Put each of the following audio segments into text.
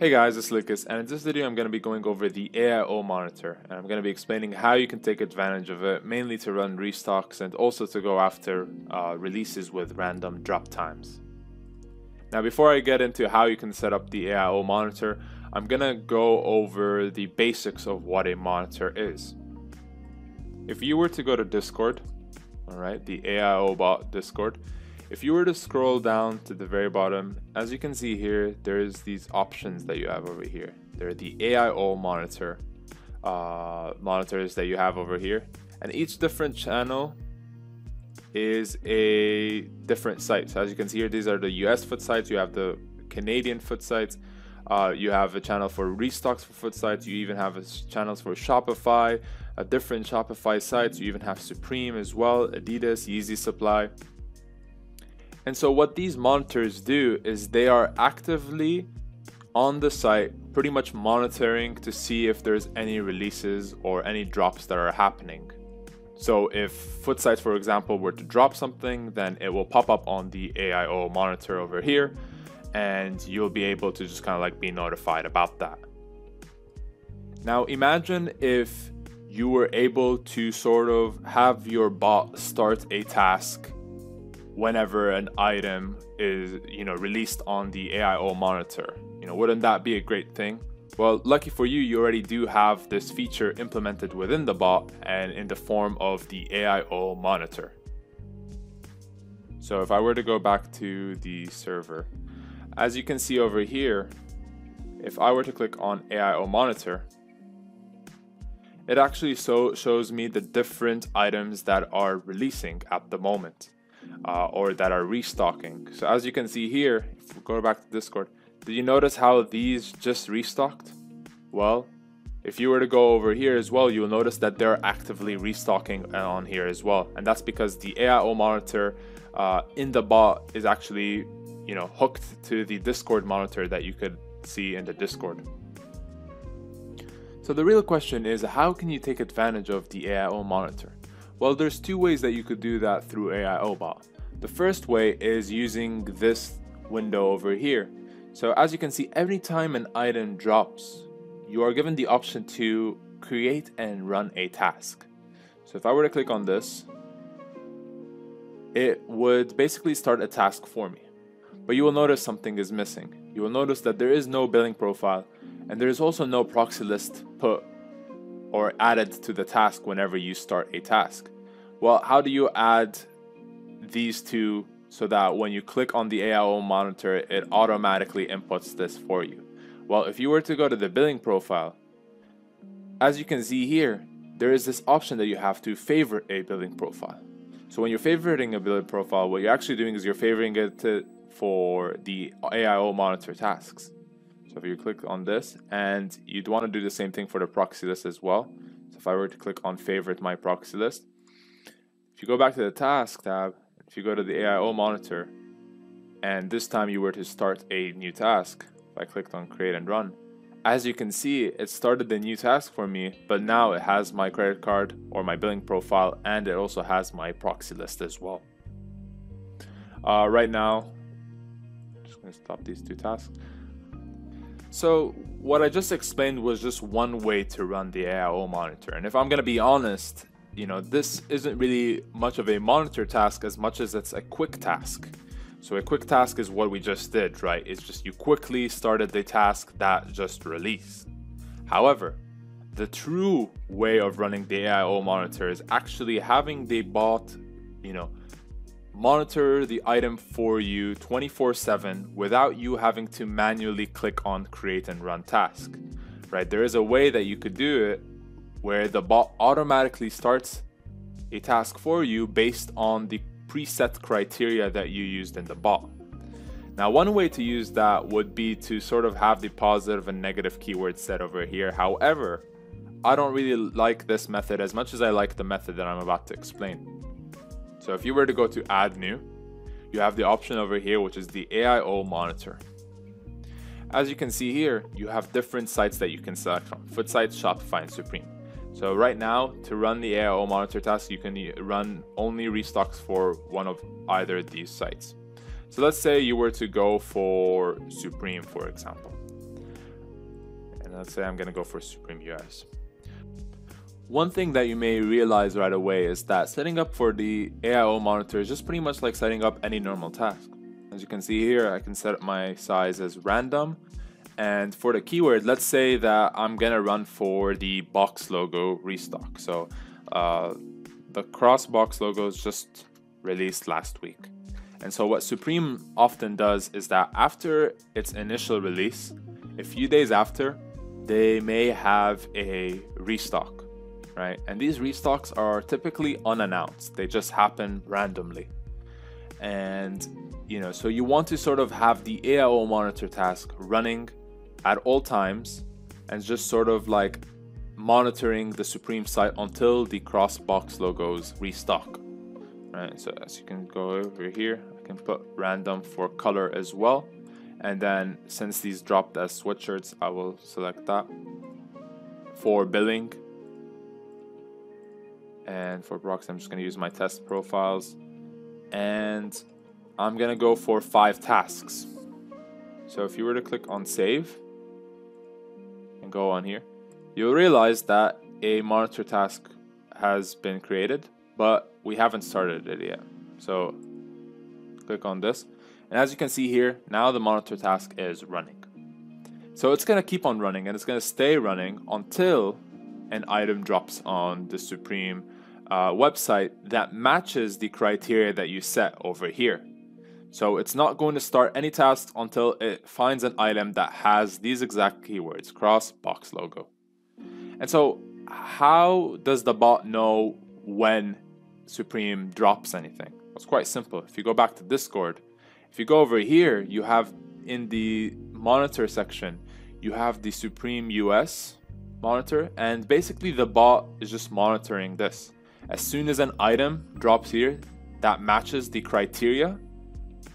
Hey guys, it's Lucas, and in this video I'm going to be going over the AIO monitor, and I'm going to be explaining how you can take advantage of it, mainly to run restocks and also to go after uh, releases with random drop times. Now before I get into how you can set up the AIO monitor, I'm going to go over the basics of what a monitor is. If you were to go to Discord, alright, the AIO bot Discord, if you were to scroll down to the very bottom, as you can see here, there's these options that you have over here. There are the AIO monitor uh, monitors that you have over here. And each different channel is a different site. So as you can see here, these are the US foot sites. You have the Canadian foot sites. Uh, you have a channel for restocks for foot sites. You even have channels for Shopify, a different Shopify sites. You even have Supreme as well, Adidas, Yeezy Supply. And so what these monitors do is they are actively on the site pretty much monitoring to see if there's any releases or any drops that are happening. So if Footsites, for example, were to drop something, then it will pop up on the AIO monitor over here, and you'll be able to just kind of like be notified about that. Now imagine if you were able to sort of have your bot start a task whenever an item is you know released on the AIO monitor. You know, wouldn't that be a great thing? Well, lucky for you, you already do have this feature implemented within the bot and in the form of the AIO monitor. So if I were to go back to the server, as you can see over here, if I were to click on AIO monitor, it actually so shows me the different items that are releasing at the moment uh, or that are restocking. So as you can see here, if we go back to Discord, did you notice how these just restocked? Well, if you were to go over here as well, you will notice that they're actively restocking on here as well. And that's because the AIO monitor uh, in the bot is actually, you know, hooked to the Discord monitor that you could see in the Discord. So the real question is, how can you take advantage of the AIO monitor? Well, there's two ways that you could do that through AIOBot. The first way is using this window over here. So as you can see, every time an item drops, you are given the option to create and run a task. So if I were to click on this, it would basically start a task for me. But you will notice something is missing. You will notice that there is no billing profile and there is also no proxy list put or added to the task whenever you start a task. Well, how do you add these two so that when you click on the AIO monitor, it automatically inputs this for you? Well, if you were to go to the billing profile, as you can see here, there is this option that you have to favorite a billing profile. So when you're favoriting a billing profile, what you're actually doing is you're favoring it to, for the AIO monitor tasks. So if you click on this and you'd want to do the same thing for the proxy list as well. So if I were to click on favorite my proxy list, if you go back to the task tab, if you go to the AIO monitor, and this time you were to start a new task, if I clicked on create and run, as you can see, it started the new task for me, but now it has my credit card or my billing profile, and it also has my proxy list as well. Uh, right now, I'm just gonna stop these two tasks. So what I just explained was just one way to run the AIO monitor. And if I'm going to be honest, you know, this isn't really much of a monitor task as much as it's a quick task. So a quick task is what we just did, right? It's just you quickly started the task that just released. However, the true way of running the AIO monitor is actually having the bot, you know, monitor the item for you 24 7 without you having to manually click on create and run task. Right? There is a way that you could do it where the bot automatically starts a task for you based on the preset criteria that you used in the bot. Now, one way to use that would be to sort of have the positive and negative keywords set over here. However, I don't really like this method as much as I like the method that I'm about to explain. So if you were to go to add new, you have the option over here, which is the AIO monitor. As you can see here, you have different sites that you can select from, foot sites, Shopify, and Supreme. So right now, to run the AIO monitor task, you can run only restocks for one of either of these sites. So let's say you were to go for Supreme, for example. And let's say I'm going to go for Supreme US. One thing that you may realize right away is that setting up for the AIO monitor is just pretty much like setting up any normal task. As you can see here, I can set up my size as random. And for the keyword, let's say that I'm gonna run for the box logo restock. So uh, the cross box logo is just released last week. And so what Supreme often does is that after its initial release, a few days after, they may have a restock right? And these restocks are typically unannounced, they just happen randomly. And you know, so you want to sort of have the AIO monitor task running at all times and just sort of like monitoring the Supreme site until the crossbox logos restock. Right, so as you can go over here, I can put random for color as well. And then since these dropped as sweatshirts, I will select that. For billing, and for proxy, I'm just going to use my test profiles. And I'm going to go for five tasks. So if you were to click on save and go on here, you'll realize that a monitor task has been created, but we haven't started it yet. So click on this. And as you can see here, now the monitor task is running. So it's going to keep on running and it's going to stay running until an item drops on the Supreme uh, website that matches the criteria that you set over here. So it's not going to start any task until it finds an item that has these exact keywords, cross box logo. And so how does the bot know when Supreme drops anything? It's quite simple. If you go back to Discord, if you go over here, you have in the monitor section, you have the Supreme US monitor, and basically the bot is just monitoring this. As soon as an item drops here that matches the criteria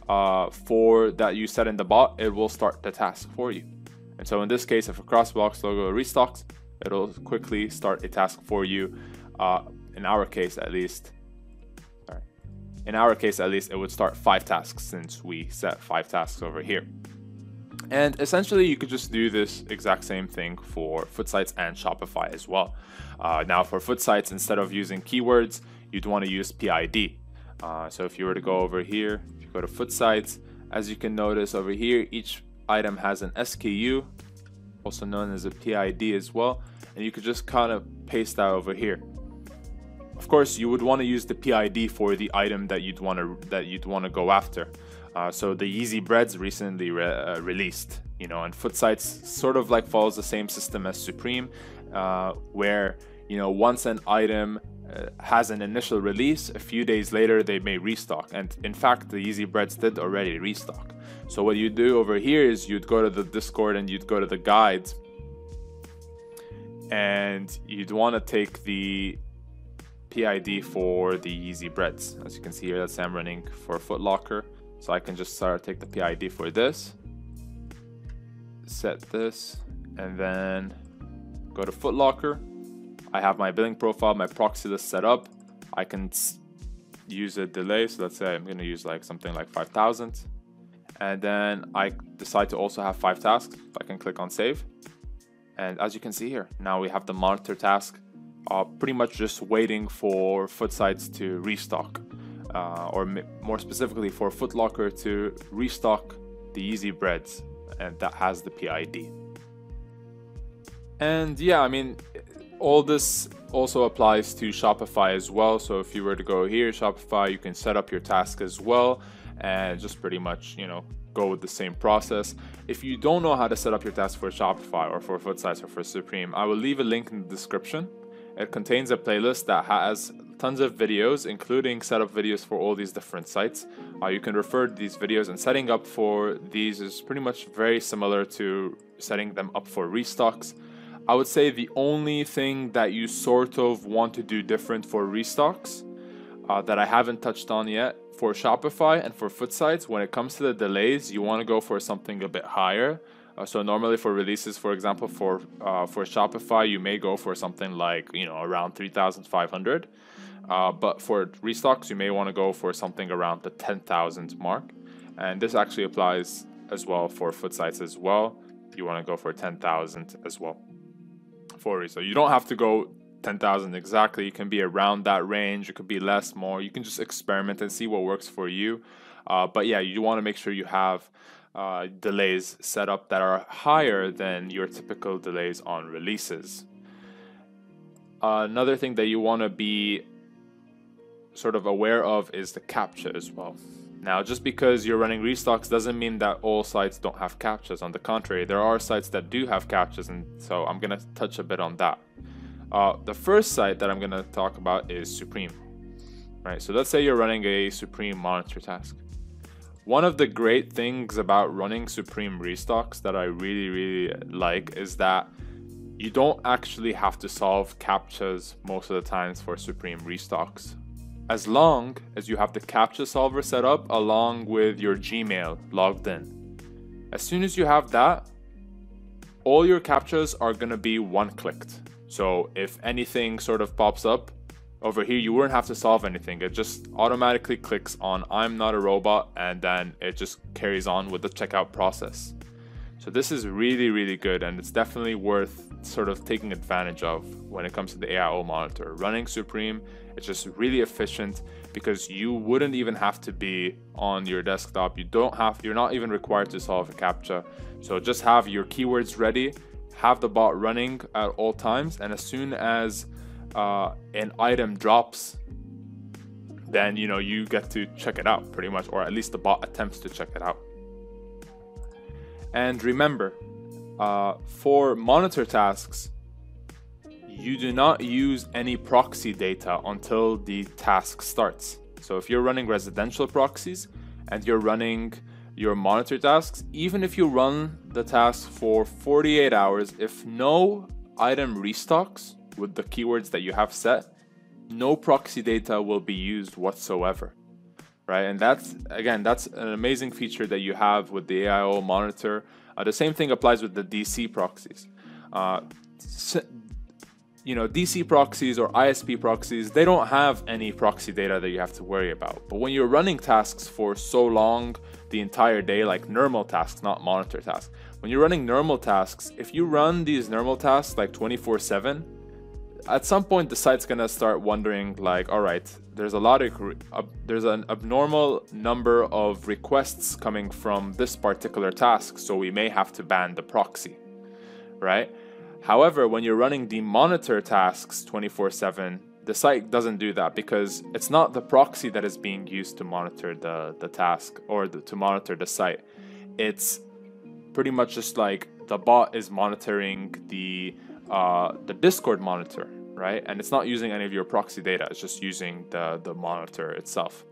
uh, for that you set in the bot, it will start the task for you. And so in this case, if a crossbox logo restocks, it'll quickly start a task for you. Uh, in our case, at least, sorry, in our case, at least, it would start five tasks since we set five tasks over here. And essentially, you could just do this exact same thing for Footsites and Shopify as well. Uh, now, for foot sites, instead of using keywords, you'd want to use PID. Uh, so if you were to go over here, if you go to foot sites, as you can notice over here, each item has an SKU, also known as a PID as well, and you could just kind of paste that over here. Of course, you would want to use the PID for the item that you'd want to that you'd want to go after. Uh, so the Yeezy Breds recently re- uh, released, you know, and Foot Sites sort of like follows the same system as Supreme, uh, where you know once an item uh, has an initial release, a few days later they may restock. And in fact, the Yeezy Breds did already restock. So what you do over here is you'd go to the Discord and you'd go to the guides, and you'd want to take the PID for the Yeezy Breds. As you can see here, that's I'm running for Foot Locker. So I can just start take the PID for this, set this, and then go to Footlocker. I have my billing profile, my proxy list set up. I can use a delay. So let's say I'm going to use like something like 5,000. And then I decide to also have five tasks. I can click on save. And as you can see here, now we have the monitor task uh, pretty much just waiting for foot sites to restock uh, or more specifically for Footlocker to restock the Yeezy breds, and that has the PID. And yeah, I mean, all this also applies to Shopify as well. So if you were to go here, Shopify, you can set up your task as well, and just pretty much, you know, go with the same process. If you don't know how to set up your task for Shopify or for Footsites or for Supreme, I will leave a link in the description. It contains a playlist that has tons of videos, including setup videos for all these different sites. Uh, you can refer to these videos, and setting up for these is pretty much very similar to setting them up for restocks. I would say the only thing that you sort of want to do different for restocks uh, that I haven't touched on yet for Shopify and for foot sites, when it comes to the delays, you want to go for something a bit higher. Uh, so normally for releases, for example, for uh, for Shopify, you may go for something like you know around 3,500. Uh, but for restocks, you may want to go for something around the 10,000 mark. And this actually applies as well for foot sites as well. you want to go for 10,000 as well So you don't have to go 10,000 exactly. You can be around that range. It could be less, more. You can just experiment and see what works for you. Uh, but yeah, you want to make sure you have uh, delays set up that are higher than your typical delays on releases. Another thing that you want to be sort of aware of is the CAPTCHA as well. Now, just because you're running restocks doesn't mean that all sites don't have CAPTCHAs. On the contrary, there are sites that do have CAPTCHAs, and so I'm to touch a bit on that. Uh, the first site that I'm to talk about is Supreme. Right, so let's say you're running a Supreme monitor task. One of the great things about running Supreme restocks that I really, really like is that you don't actually have to solve CAPTCHAs most of the times for Supreme restocks as long as you have the CAPTCHA solver set up along with your Gmail logged in. As soon as you have that, all your CAPTCHAs are going to be one clicked. So if anything sort of pops up over here, you wouldn't have to solve anything. It just automatically clicks on I'm not a robot and then it just carries on with the checkout process. So this is really, really good and it's definitely worth sort of taking advantage of when it comes to the AIO monitor. Running Supreme it's just really efficient because you wouldn't even have to be on your desktop. You don't have you're not even required to solve a CAPTCHA. So just have your keywords ready, have the bot running at all times, and as soon as uh, an item drops, then you know you get to check it out pretty much, or at least the bot attempts to check it out. And remember, uh, for monitor tasks, you do not use any proxy data until the task starts. So if you're running residential proxies and you're running your monitor tasks, even if you run the task for 48 hours, if no item restocks with the keywords that you have set, no proxy data will be used whatsoever. Right, and that's again, that's an amazing feature that you have with the AIO monitor. Uh, the same thing applies with the DC proxies. Uh, you know, DC proxies or ISP proxies, they don't have any proxy data that you have to worry about. But when you're running tasks for so long, the entire day, like normal tasks, not monitor tasks, when you're running normal tasks, if you run these normal tasks like 24 7, at some point the site's gonna start wondering like all right there's a lot of uh, there's an abnormal number of requests coming from this particular task so we may have to ban the proxy right However, when you're running the monitor tasks 24 7, the site doesn't do that because it's not the proxy that is being used to monitor the, the task or the, to monitor the site. It's pretty much just like the bot is monitoring the uh, the Discord monitor, right? And it's not using any of your proxy data. It's just using the the monitor itself.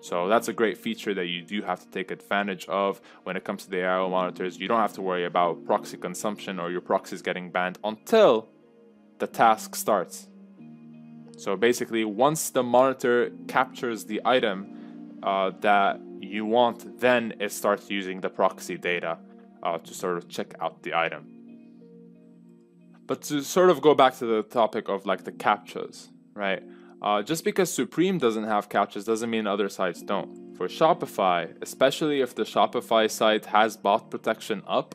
So that's a great feature that you do have to take advantage of when it comes to the AIO monitors. You don't have to worry about proxy consumption or your proxies getting banned until the task starts. So basically, once the monitor captures the item uh, that you want, then it starts using the proxy data uh, to sort of check out the item. But to sort of go back to the topic of like the CAPTCHAs, right? Uh, just because Supreme doesn't have CAPTCHAs doesn't mean other sites don't. For Shopify, especially if the Shopify site has bot protection up,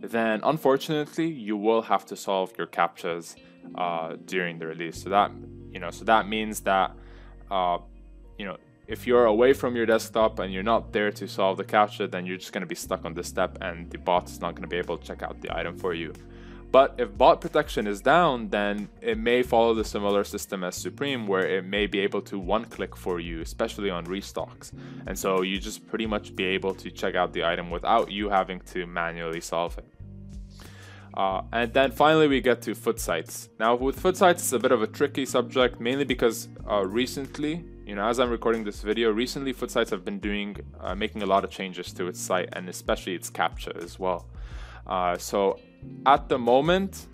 then unfortunately you will have to solve your CAPTCHAs uh, during the release. So that you know, so that means that uh, you know if you're away from your desktop and you're not there to solve the CAPTCHA, then you're just going to be stuck on this step, and the bot is not going to be able to check out the item for you. But if bot protection is down, then it may follow the similar system as Supreme, where it may be able to one click for you, especially on restocks. And so you just pretty much be able to check out the item without you having to manually solve it. Uh, and then finally, we get to foot sites. Now, with foot sites, it's a bit of a tricky subject, mainly because uh, recently, you know, as I'm recording this video, recently foot sites have been doing, uh, making a lot of changes to its site and especially its CAPTCHA as well. Uh, so at the moment,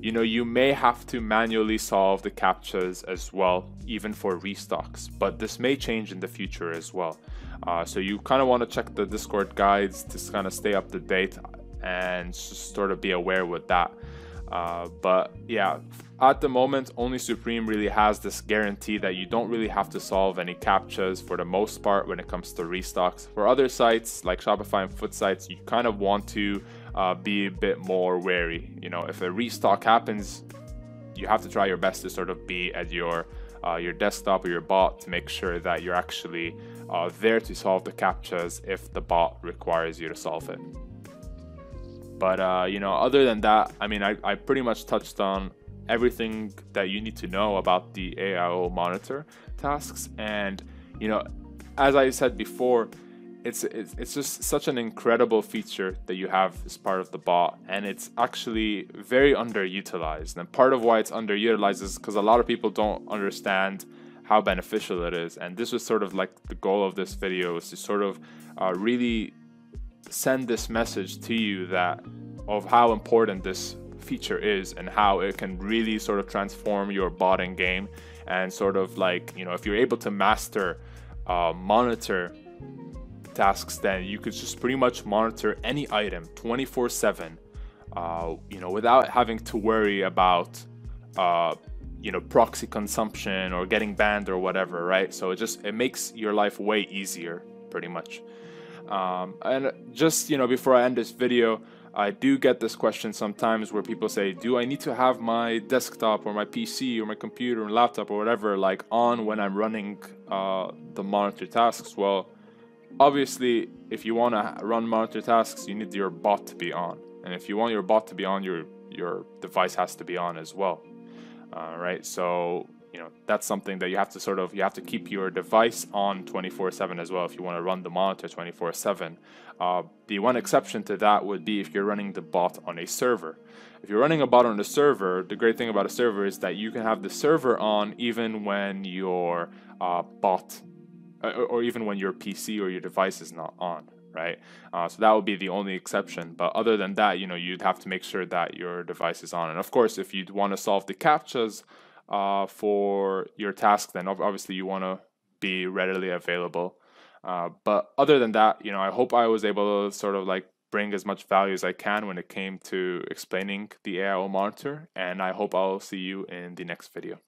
you know, you may have to manually solve the CAPTCHAs as well, even for restocks, but this may change in the future as well. Uh, so you kind of want to check the Discord guides to kind of stay up to date and sort of be aware with that. Uh, but yeah, at the moment, only Supreme really has this guarantee that you don't really have to solve any CAPTCHAs for the most part when it comes to restocks. For other sites like Shopify and Foot sites, you kind of want to uh, be a bit more wary. You know, if a restock happens, you have to try your best to sort of be at your uh, your desktop or your bot to make sure that you're actually uh, there to solve the captchas if the bot requires you to solve it. But uh, you know, other than that, I mean, I, I pretty much touched on everything that you need to know about the AIO monitor tasks, and you know, as I said before, it's, it's it's just such an incredible feature that you have as part of the bot and it's actually very underutilized. And part of why it's underutilized is because a lot of people don't understand how beneficial it is and this was sort of like the goal of this video is to sort of uh, really send this message to you that of how important this feature is and how it can really sort of transform your botting game and sort of like you know if you're able to master uh, monitor tasks, then you could just pretty much monitor any item 24 7, uh, you know, without having to worry about, uh, you know, proxy consumption or getting banned or whatever, right? So it just, it makes your life way easier, pretty much. Um, and just, you know, before I end this video, I do get this question sometimes where people say, do I need to have my desktop or my PC or my computer or laptop or whatever like on when I'm running uh, the monitor tasks? Well, obviously, if you want to run monitor tasks, you need your bot to be on. And if you want your bot to be on, your your device has to be on as well. Uh, right? So you know that's something that you have to sort of you have to keep your device on 24/7 as well if you want to run the monitor 24/7. Uh, the one exception to that would be if you're running the bot on a server. If you're running a bot on a server, the great thing about a server is that you can have the server on even when your uh, bot uh, or even when your PC or your device is not on, right? Uh, so that would be the only exception. But other than that, you know, you'd have to make sure that your device is on. And of course, if you'd want to solve the captchas uh, for your task, then obviously you want to be readily available. Uh, but other than that, you know, I hope I was able to sort of like bring as much value as I can when it came to explaining the AIO monitor. And I hope I'll see you in the next video.